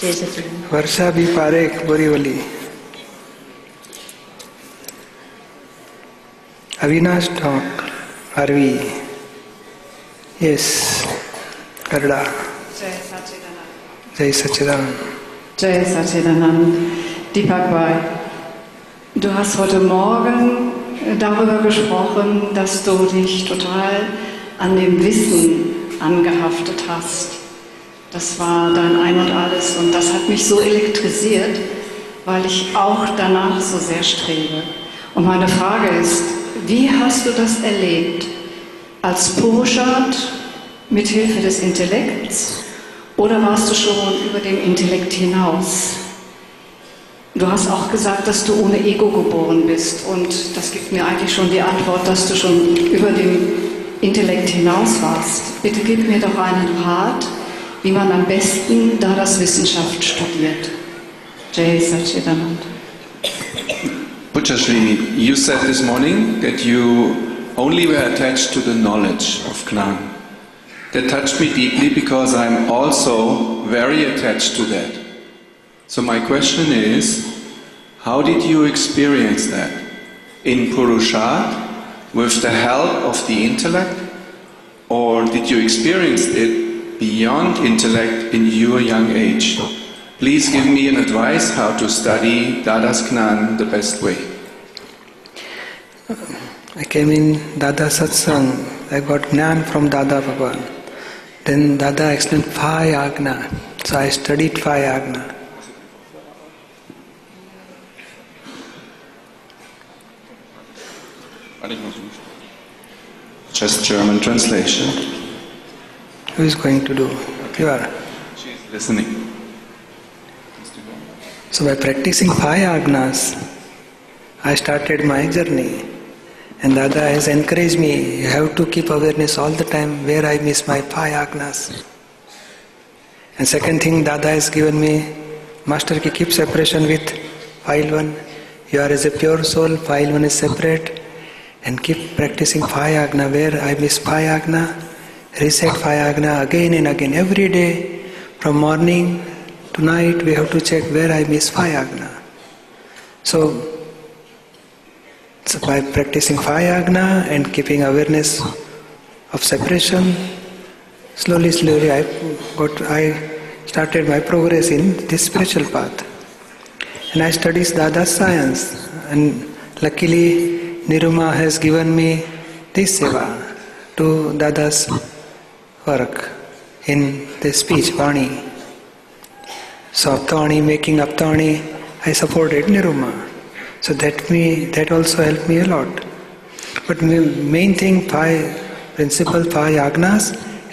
जय सचिदानंद वर्षा भी Parekh Borivali Avinash talk RV yes करड़ा जय सच्चिदानंद जय सच्चिदानंद Jai Satchidanand. Deepak Bhai, du hast heute Morgen darüber gesprochen, dass du dich total an dem Wissen angehaftet hast. Das war dein Ein und Alles und das hat mich so elektrisiert, weil ich auch danach so sehr strebe. Und meine Frage ist, wie hast du das erlebt? Als Purushat mit Hilfe des Intellekts oder warst du schon über dem Intellekt hinaus? Du hast auch gesagt, dass du ohne Ego geboren bist und das gibt mir eigentlich schon die Antwort, dass du schon über dem Intellekt hinaus warst. Bitte gib mir doch einen Rat, wie man am besten da das Wissenschaft studiert. Pujyashri, you said this morning that you only were attached to the knowledge of Gnan. That touched me deeply because I'm also very attached to that. So my question is, how did you experience that? In Purushat, with the help of the intellect? Or did you experience it beyond intellect in your young age? Please give me an advice how to study Dada's Gnan the best way. I came in Dada Satsang. I got Gnan from Dada Bhagwan. Then Dada explained five Agna. So I studied five Agna. Just German translation. Who is going to do? You are. She's listening. So by practicing five agnas, I started my journey. And Dada has encouraged me, you have to keep awareness all the time where I miss my five agnas. And second thing, Dada has given me, Master ki keep separation with file one. You are as a pure soul, file one is separate. And keep practicing five agna where I miss five agna. Reset five agna again and again every day. From morning to night we have to check where I miss five. So so by practicing five and keeping awareness of separation, slowly, slowly I got I started my progress in this spiritual path. And I studied Dada's science and luckily Niruma has given me this seva to Dada's work in the speech, Vani. So Aptavani, making Aptavani, I supported Niruma. So that me that also helped me a lot. But main thing five principle five agnas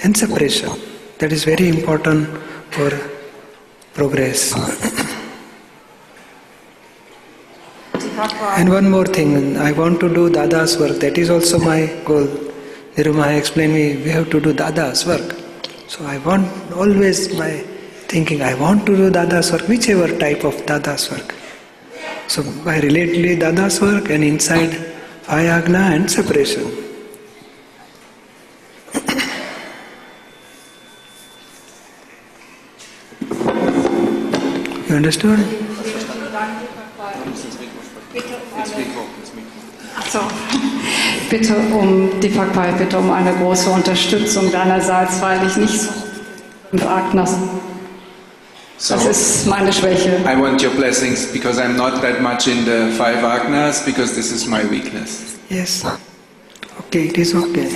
and separation. That is very important for progress. and one more thing, I want to do Dada's work. That is also my goal. Niruma explained me we have to do Dada's work. So I want always my thinking I want to do Dada's work, whichever type of Dada's work. So by relatedly Dada's work and inside Ayagna and separation. you understood? So, bitte um Deepak Bhai, bitte um eine große Unterstützung deinerseits, weil ich nicht so fünf Agnas. So Das ist meine Schwäche. I want your blessings because I'm not that much in the five agnas because this is my weakness. Yes. Okay, it is okay.